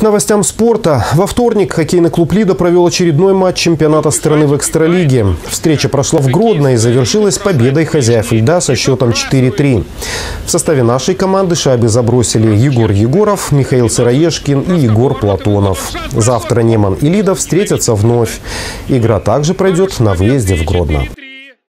К новостям спорта. Во вторник хоккейный клуб «Лида» провел очередной матч чемпионата страны в экстралиге. Встреча прошла в Гродно и завершилась победой хозяев «Льда» со счетом 4-3. В составе нашей команды шайбы забросили Егор Егоров, Михаил Сыроежкин и Егор Платонов. Завтра Неман и «Лида» встретятся вновь. Игра также пройдет на выезде в Гродно.